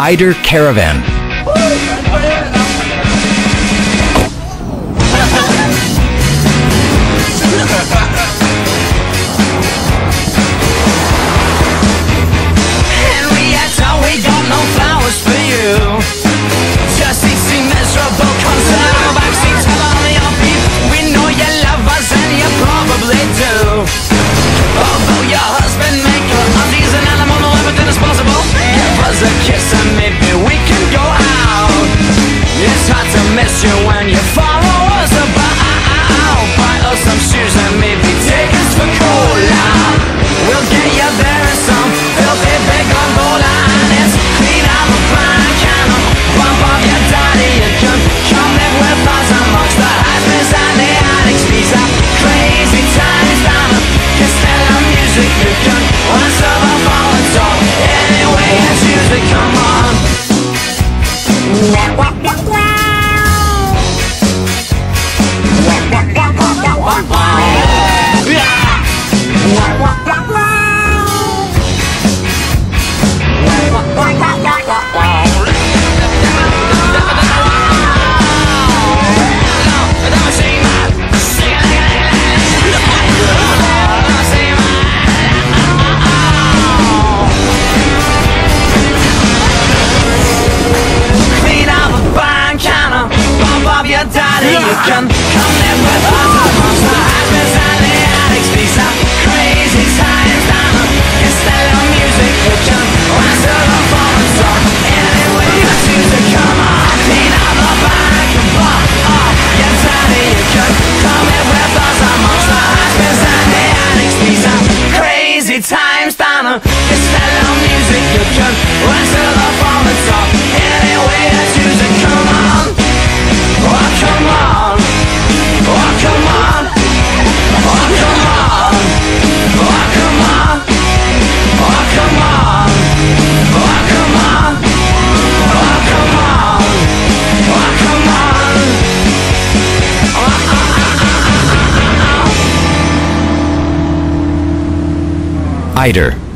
Eider Caravan. a kiss and maybe we can go out. It's hard to miss you when you're You can come in with us, heart. fighter.